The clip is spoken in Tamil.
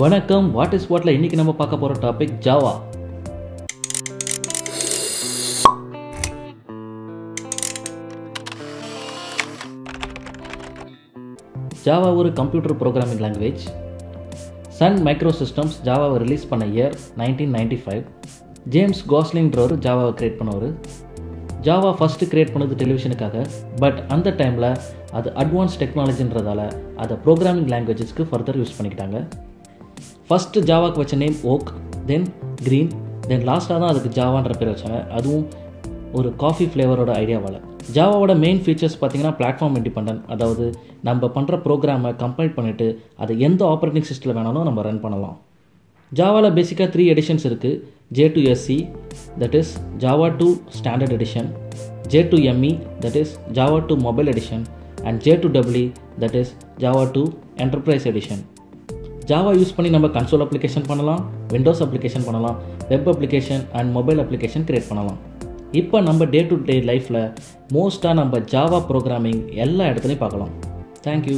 வணக்கம். வாட் இஸ் வாட்டில் இன்றைக்கி நம்ம பார்க்க போகிற டாபிக் ஜாவா ஜாவா ஒரு computer programming language Sun Microsystems ஜாவாவை release பண்ண year nineteen ninety five James காஸ்லிங்ன்றவர் ஜாவாவை கிரியேட் பண்ணவர். ஜாவா ஃபஸ்ட்டு கிரியேட் பண்ணது டெலிவிஷனுக்காக பட் அந்த டைமில் அது அட்வான்ஸ் டெக்னாலஜின்றதால அதை ப்ரோக்ராமிங் லாங்குவேஜஸ்க்கு ஃபர்தர் யூஸ் பண்ணிக்கிட்டாங்க. ஃபஸ்ட்டு ஜாவாக்கு வச்ச name Oak then Green then லாஸ்ட்டாக தான் அதுக்கு ஜாவான்ற பேர் வச்சாங்க. அதுவும் ஒரு காஃபி ஃப்ளேவரோட ஐடியாவால் ஜாவாவோட மெயின் ஃபீச்சர்ஸ் பார்த்தீங்கன்னா பிளாட்ஃபார்ம் இண்டிபெண்டன்ட் அதாவது நம்ம பண்ணுற ப்ரோக்ராமை கம்பைல் பண்ணிவிட்டு அதை எந்த ஆப்ரேட்டிங் சிஸ்டத்தில் வேணாலும் நம்ம ரன் பண்ணலாம். ஜாவாவில் பேசிக்காக த்ரீ எடிஷன்ஸ் இருக்குது J two SE that is Java two standard edition J two ME that is Java two mobile edition and J two W that is Java two enterprise edition Java use பண்ணி நம்ம கன்சோல் அப்ளிகேஷன் பண்ணலாம் விண்டோஸ் அப்ளிகேஷன் பண்ணலாம் web application and mobile application create பண்ணலாம். இப்போ நம்ம டே டு டே லைஃப்பில் மோஸ்ட்டாக நம்ம ஜாவா ப்ரோக்ராமிங் எல்லா இடத்துலையும் பார்க்கலாம். தேங்க்யூ